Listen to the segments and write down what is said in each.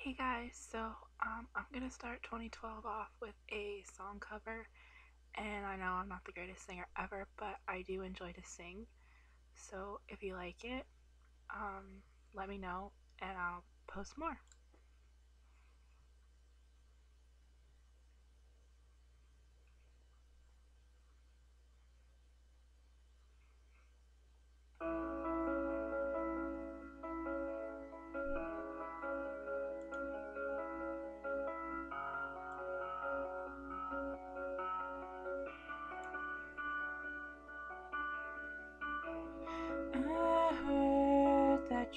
Hey guys, so um, I'm gonna start 2012 off with a song cover, and I know I'm not the greatest singer ever, but I do enjoy to sing. So if you like it, um, let me know and I'll post more.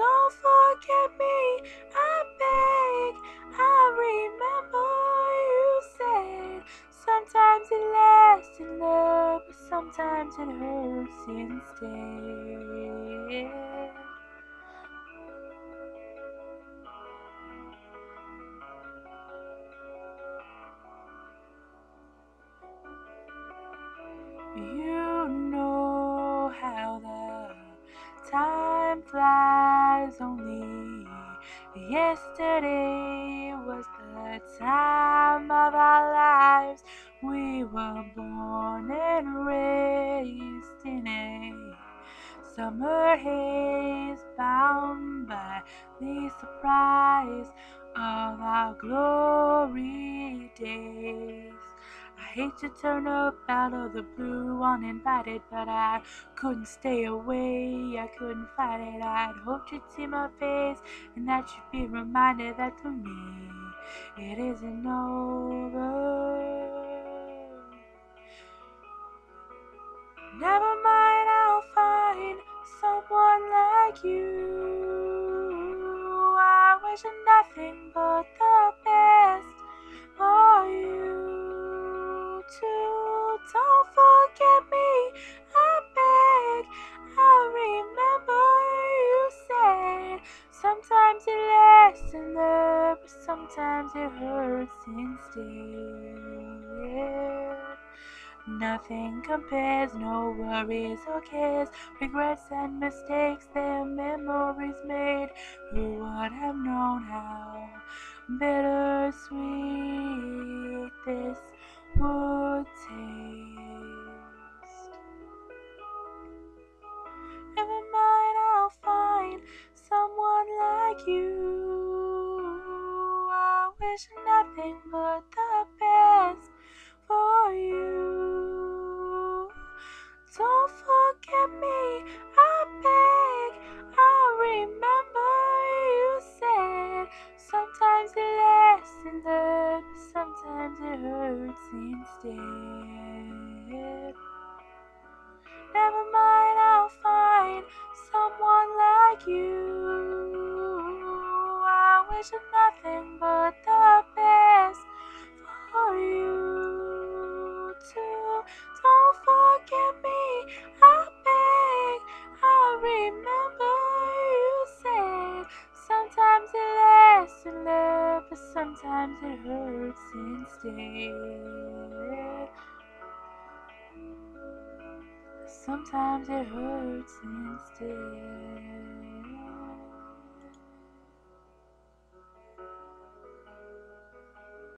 Don't forget me, I beg. I remember you said sometimes it lasts in love, but sometimes it hurts instead. You know how time flies. Only yesterday was the time of our lives. We were born and raised in a summer haze, bound by the surprise of our glory days. I hate to turn up out of the blue uninvited, but I couldn't stay away. I couldn't fight it. I'd hoped you'd see my face and that you'd be reminded that for me it isn't over. Never mind, I'll find someone like you. I wish nothing but the sometimes it hurts instead. Nothing compares, no worries or cares, regrets and mistakes, they're memories made. Who would have known how bittersweet this would taste? Never mind, I'll find someone like you. Wish nothing but the best for you. Don't forget me, I beg. I remember you said sometimes it lasts in love, sometimes it hurts instead. Never mind, I'll find someone like you. Wish nothing but the best for you too. Don't forget me, I beg. I remember you said sometimes it lasts in love, but sometimes it hurts instead. Sometimes it hurts instead.